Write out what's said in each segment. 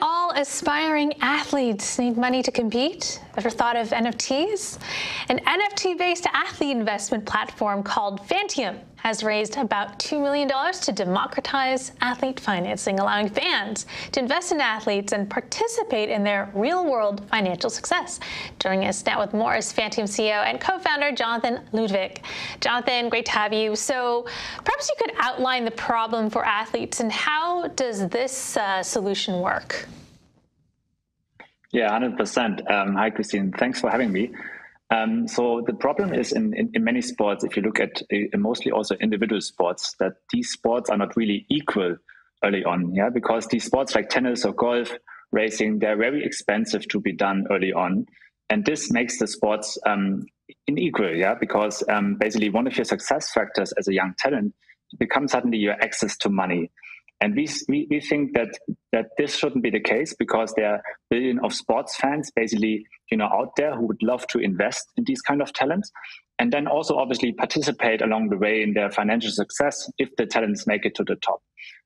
all aspiring athletes need money to compete. Ever thought of NFTs? An NFT based athlete investment platform called Fantium has raised about $2 million to democratize athlete financing, allowing fans to invest in athletes and participate in their real world financial success. Joining us now with more is Fantium CEO and co founder Jonathan Ludwig. Jonathan, great to have you. So perhaps you could outline the problem for athletes and how does this uh, solution work? Yeah, 100%. Um, hi, Christine. Thanks for having me. Um, so the problem is in, in, in, many sports, if you look at uh, mostly also individual sports, that these sports are not really equal early on. Yeah, because these sports like tennis or golf, racing, they're very expensive to be done early on, and this makes the sports um, unequal. Yeah, because um, basically one of your success factors as a young talent becomes suddenly your access to money. And we, we, we think that that this shouldn't be the case because there are billion of sports fans basically you know out there who would love to invest in these kind of talents and then also obviously participate along the way in their financial success if the talents make it to the top.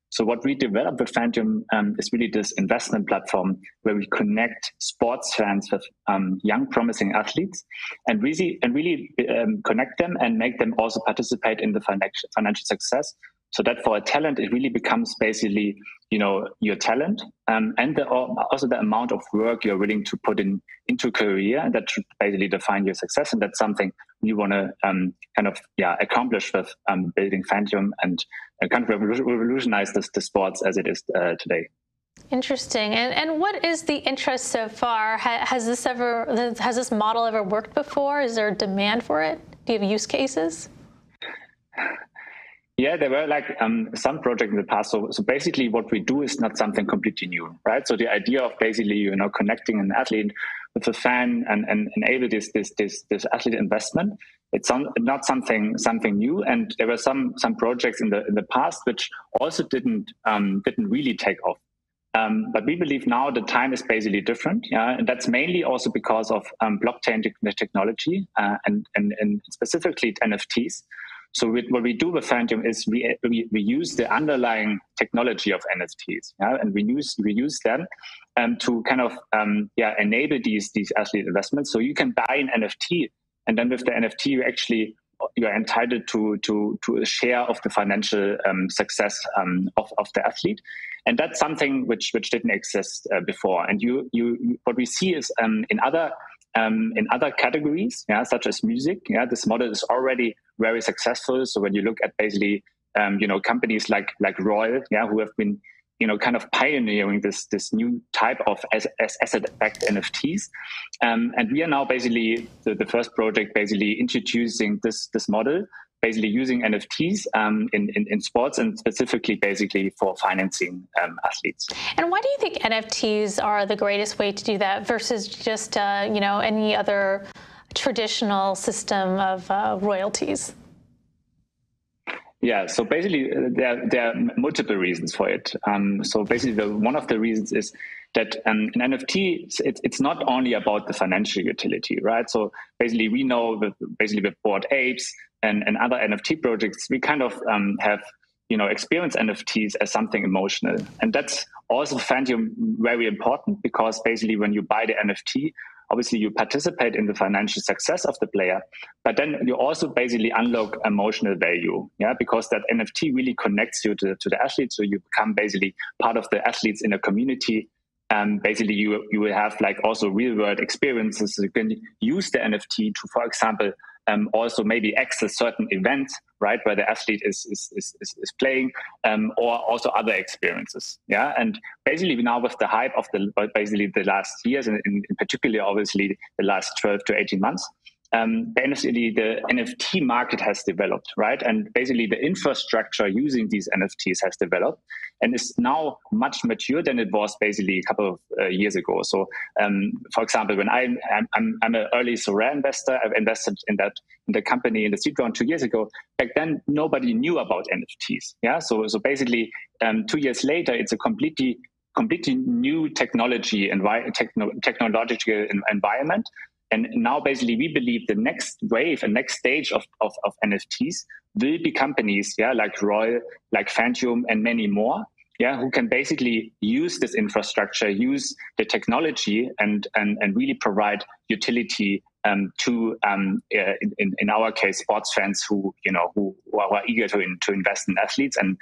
So what we developed with Fantium um, is really this investment platform where we connect sports fans with um, young, promising athletes, and really and really um, connect them and make them also participate in the financial financial success so that for a talent, it really becomes basically, you know, your talent um, and the, also the amount of work you're willing to put in into career, and that should basically define your success. And that's something we want to um, kind of yeah accomplish with um, building Fantium and uh, kind of revolutionize this, the sports as it is uh, today. Interesting. And and what is the interest so far? has this ever has this model ever worked before? Is there demand for it? Do you have use cases? Yeah, there were like um, some projects in the past. So, so basically, what we do is not something completely new, right? So the idea of basically you know connecting an athlete with a fan and, and enable this this this this athlete investment, it's not something something new. And there were some some projects in the in the past which also didn't um, didn't really take off. Um, but we believe now the time is basically different, yeah, and that's mainly also because of um, blockchain technology uh, and, and and specifically NFTs. So what we do with Fantium is we, we, we use the underlying technology of NFTs, yeah, and we use we use them um, to kind of um, yeah enable these these athlete investments. So you can buy an NFT, and then with the NFT you actually you are entitled to to to a share of the financial um, success um, of, of the athlete, and that's something which which didn't exist uh, before. And you you what we see is um, in other um, in other categories, yeah, such as music, yeah, this model is already very successful. So when you look at basically, um, you know, companies like like Royal, yeah, who have been, you know, kind of pioneering this this new type of as, as asset-backed NFTs, um, and we are now basically the, the first project basically introducing this this model basically using NFTs um, in, in, in, sports and specifically basically for financing um, athletes. And why do you think NFTs are the greatest way to do that versus just uh, you know any other traditional system of uh, royalties? Yeah, so basically uh, there, there are multiple reasons for it. Um, so basically, the, one of the reasons is that um, an NFT it's, it's not only about the financial utility, right? So basically, we know that basically with Bored Apes and, and other NFT projects, we kind of um, have you know experience NFTs as something emotional, and that's also Fantium very important because basically when you buy the NFT, obviously you participate in the financial success of the player, but then you also basically unlock emotional value, yeah, because that NFT really connects you to, to the athlete, so you become basically part of the athletes in a community. Um, basically, you you will have like also real world experiences. You can use the NFT to, for example, um, also maybe access certain events, right, where the athlete is is is, is playing, um, or also other experiences. Yeah, and basically now with the hype of the basically the last years, and in, in particular, obviously the last twelve to eighteen months, um, basically the NFT market has developed, right? And basically the infrastructure using these NFTs has developed and is now much mature than it was basically a couple of uh, years ago. So, um, for example, when I'm, I'm, I'm an early Sorare investor, I've invested in that in the company in the seed round two years ago. Back then, nobody knew about NFTs. Yeah, so so basically, um, two years later, it's a completely completely new technology and techno- technological environment and now basically we believe the next wave and next stage of, of, of NFTs will be companies, yeah, like Royal, like Fantium and many more, yeah, who can basically use this infrastructure, use the technology, and and, and really provide utility um, to, um, uh, in, in our case, sports fans who you know who, who are eager to in, to invest in athletes and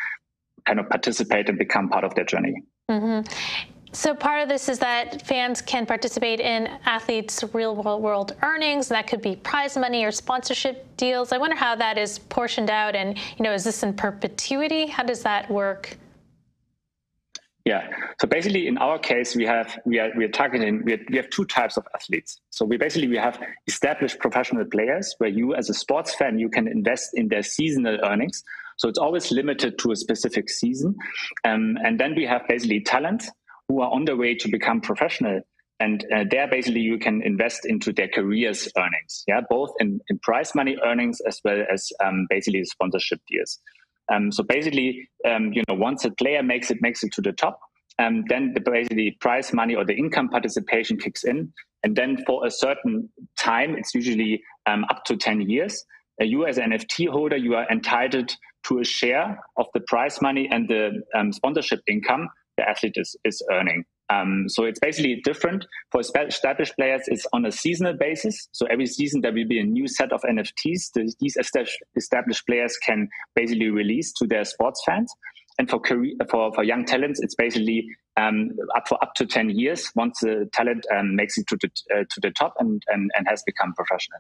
kind of participate and become part of their journey. Mm-hmm. So part of this is that fans can participate in athletes' real world earnings. That could be prize money or sponsorship deals. I wonder how that is portioned out, and you know, is this in perpetuity? How does that work? Yeah. So basically, in our case, we have we are we are targeting we, we have two types of athletes. So we basically we have established professional players where you, as a sports fan, you can invest in their seasonal earnings. So it's always limited to a specific season. Um, and then we have basically talent who are on their way to become professional. And uh, there, basically, you can invest into their careers earnings, yeah, both in, in prize money earnings as well as um, basically sponsorship deals. Um, so basically, um, you know, once a player makes it makes it to the top, um, then the basically prize money or the income participation kicks in, and then for a certain time, it's usually um, up to ten years. Uh, you as an NFT holder, you are entitled to a share of the prize money and the um, sponsorship income the athlete is, is earning. Um, so it's basically different for established players. It's on a seasonal basis. So every season there will be a new set of NFTs. that these established players can basically release to their sports fans. And for career, for, for young talents, it's basically um, up for up to ten years once the talent um, makes it to the uh, to the top and, and and has become professional.